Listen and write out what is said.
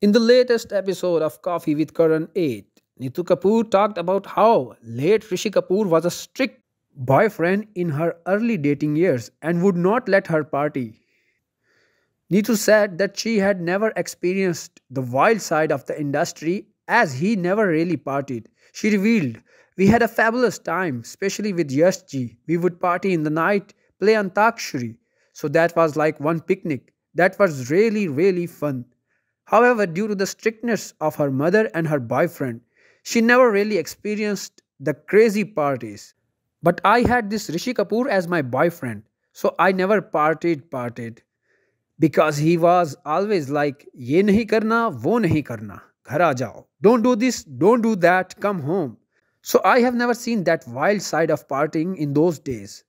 In the latest episode of Koffee with Karan 8, Neetu Kapoor talked about how late Rishi Kapoor was a strict boyfriend in her early dating years and would not let her party. Neetu said that she had never experienced the wild side of the industry as he never really partied. She revealed, We had a fabulous time, especially with Yash ji. We would party in the night, play Antakshari. So that was like one picnic. That was really, really fun. However, due to the strictness of her mother and her boyfriend, she never really experienced the crazy parties. But I had this Rishi Kapoor as my boyfriend, so I never partied partied. Because he was always like, ye nahi karna, wo nahi karna, ghar jao. Don't do this, don't do that, come home. So I have never seen that wild side of partying in those days.